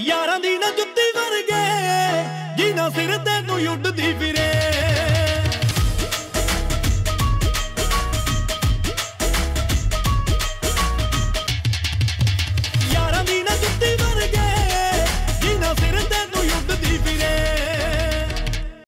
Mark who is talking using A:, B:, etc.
A: ਯਾਰਾਂ ਦੀ ਨਾ ਜੁੱਤੀ ਵਰਗੇ ਜਿਨਾ ਸਿਰ ਤੇ ਤੂੰ ਉੱਡਦੀ ਫਿਰੇ।